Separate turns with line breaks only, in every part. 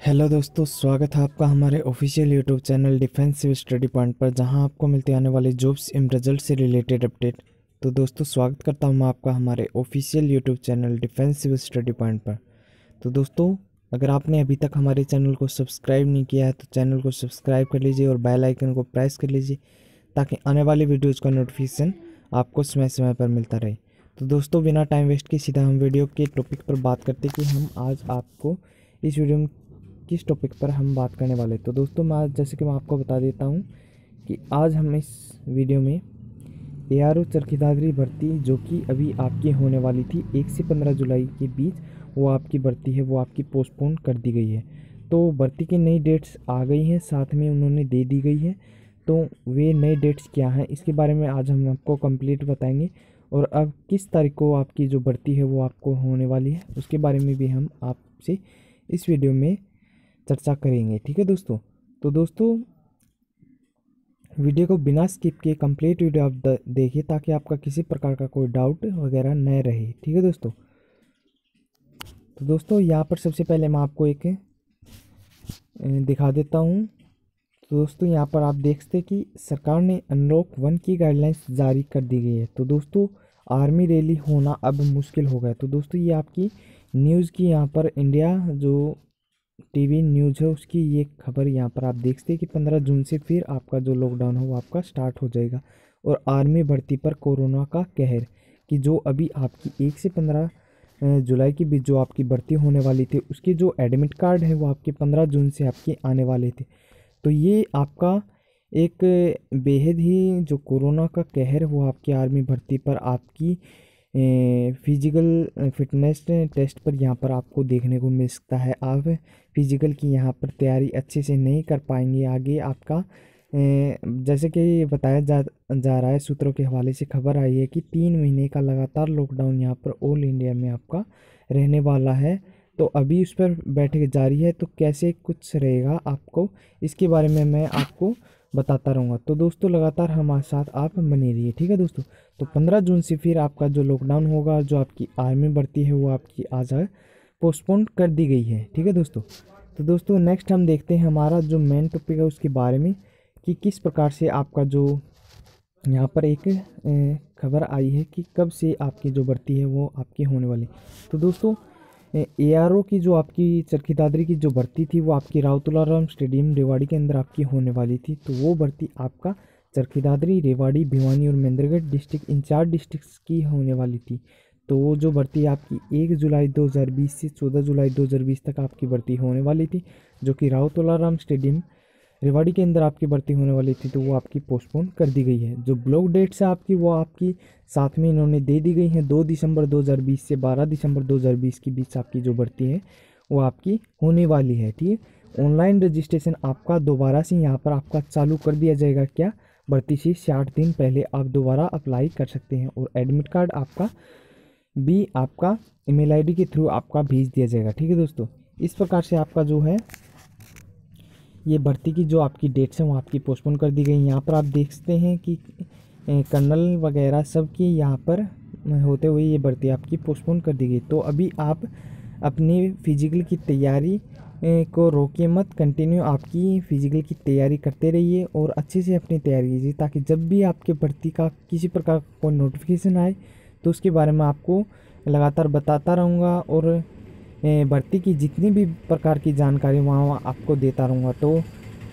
Hello दोस्तों, स्वागत है आपका हमारे official YouTube channel defensive study point पर, जहाँ आपको मिलते आने वाले जॉब्स एम रिज़ल्ट से रिलेटेड अपडेट तो दोस्तों, स्वागत करता हूँ मैं आपका हमारे official YouTube channel defensive study point पर। तो दोस्तों, अगर आपने अभी तक हमारे चैनल को सब्सक्राइब नहीं किया है तो चैनल को सब्सक्राइब कर लीजिए और बेल आइकन को प्रेस कर लीजिए, ताकि आने वाली वीडियोज़ का नोटिफिकेशन आपको समय समय पर मिलता रहे। तो दोस्तों, बिना टाइम वेस्ट के सीधा हम वीडियो के टॉपिक पर बात करते कि हम आज आपको इस वीडियो में किस टॉपिक पर हम बात करने वाले तो दोस्तों, मैं आज जैसे कि मैं आपको बता देता हूँ कि आज हम इस वीडियो में ए आर ओ चरखीदादरी भर्ती जो कि अभी आपकी होने वाली थी एक से पंद्रह जुलाई के बीच, वो आपकी भर्ती है, वो आपकी पोस्टपोन कर दी गई है। तो भर्ती की नई डेट्स आ गई हैं, साथ में उन्होंने दे दी गई है। तो वे नए डेट्स क्या हैं, इसके बारे में आज हम आपको कंप्लीट बताएँगे। और अब किस तारीख को आपकी जो भर्ती है, वो आपको होने वाली है, उसके बारे में भी हम आपसे इस वीडियो में चर्चा करेंगे, ठीक है दोस्तों? तो दोस्तों, वीडियो को बिना स्किप किए कंप्लीट वीडियो आप देखिए ताकि आपका किसी प्रकार का कोई डाउट वगैरह न रहे, ठीक है दोस्तों? तो दोस्तों, यहाँ पर सबसे पहले मैं आपको एक दिखा देता हूँ। तो दोस्तों, यहाँ पर आप देख सकते कि सरकार ने अनलॉक वन की गाइडलाइंस जारी कर दी गई है। तो दोस्तों, आर्मी रैली होना अब मुश्किल हो गया तो दोस्तों, ये आपकी न्यूज़ की यहाँ पर इंडिया जो टीवी न्यूज़ है, उसकी ये खबर यहाँ पर आप देख सकते हैं कि पंद्रह जून से फिर आपका जो लॉकडाउन है, वो आपका स्टार्ट हो जाएगा। और आर्मी भर्ती पर कोरोना का कहर कि जो अभी आपकी एक से पंद्रह जुलाई के बीच जो आपकी भर्ती होने वाली थी, उसके जो एडमिट कार्ड है, वो आपके पंद्रह जून से आपके आने वाले थे। तो ये आपका एक बेहद ही जो कोरोना का कहर वो आपकी आर्मी भर्ती पर आपकी फ़िज़िकल फिटनेस टेस्ट पर यहाँ पर आपको देखने को मिल सकता है। आप फ़िज़िकल की यहाँ पर तैयारी अच्छे से नहीं कर पाएँगे। आगे आपका जैसे कि बताया जा जा रहा है सूत्रों के हवाले से खबर आई है कि तीन महीने का लगातार लॉकडाउन यहाँ पर ऑल इंडिया में आपका रहने वाला है। तो अभी उस पर बैठक जारी है तो कैसे कुछ रहेगा आपको? इसके बारे में मैं आपको बताता रहूँगा। तो दोस्तों, लगातार हमारे साथ आप बने रहिए, ठीक है दोस्तों? तो पंद्रह जून से फिर आपका जो लॉकडाउन होगा, जो आपकी आर्मी बढ़ती है, वो आपकी आज पोस्टपोन कर दी गई है, ठीक है दोस्तों? तो दोस्तों नेक्स्ट हम देखते हैं हमारा जो मेन टॉपिक है उसके बारे में कि किस प्रकार से आपका जो यहाँ पर एक खबर आई है कि कब से आपकी जो भर्ती है वो आपकी होने वाली। तो दोस्तों ए आर की जो आपकी चरखी दादरी की जो भर्ती थी, वो आपकी राउतुलाराम स्टेडियम रेवाड़ी के अंदर आपकी होने वाली थी। तो वो भर्ती आपका चरखी दादरी रेवाड़ी, भिवानी और महेंद्रगढ़ डिस्ट्रिक्ट, इन चार डिस्ट्रिक्ट की होने वाली थी। तो वो जो भर्ती आपकी एक जुलाई 2020 से 14 जुलाई 2020 तक आपकी भर्ती होने वाली थी, जो कि राउतोलाराम स्टेडियम रेवाड़ी के अंदर आपकी भर्ती होने वाली थी तो वो आपकी पोस्टपोन कर दी गई है। जो ब्लॉक डेट्स है आपकी, वो आपकी साथ में इन्होंने दे दी गई हैं। दो दिसंबर 2020 से 12 दिसंबर 2020 के बीच आपकी जो भर्ती है, वो आपकी होने वाली है, ठीक है? ऑनलाइन रजिस्ट्रेशन आपका दोबारा से यहाँ पर आपका चालू कर दिया जाएगा क्या? भर्ती से साठ दिन पहले आप दोबारा अप्लाई कर सकते हैं और एडमिट कार्ड आपका भी आपका ईमेल आईडी के थ्रू आपका भेज दिया जाएगा, ठीक है दोस्तों? इस प्रकार से आपका जो है ये भर्ती की जो आपकी डेट्स हैं, वो आपकी पोस्टपोन कर दी गई। यहाँ पर आप देखते हैं कि कर्नल वगैरह सब की यहाँ पर होते हुए ये भर्ती आपकी पोस्टपोन कर दी गई। तो अभी आप अपनी फ़िज़िकल की तैयारी को रोके मत। कंटिन्यू आपकी फ़िज़िकल की तैयारी करते रहिए और अच्छे से अपनी तैयारी कीजिए ताकि जब भी आपके भर्ती का किसी प्रकार का कोई नोटिफिकेशन आए तो उसके बारे में आपको लगातार बताता रहूँगा और भर्ती की जितनी भी प्रकार की जानकारी वहाँ वहाँ आपको देता रहूँगा। तो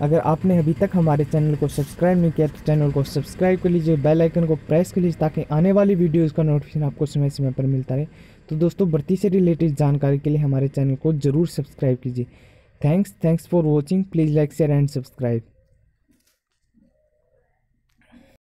अगर आपने अभी तक हमारे चैनल को सब्सक्राइब नहीं किया तो चैनल को सब्सक्राइब कर लीजिए, बेल आइकन को प्रेस कर लीजिए, ताकि आने वाली वीडियोज़ का नोटिफिकेशन आपको समय समय पर मिलता रहे। तो दोस्तों, भर्ती से रिलेटेड जानकारी के लिए हमारे चैनल को ज़रूर सब्सक्राइब कीजिए। Thanks thanks for watching. Please like, share and subscribe.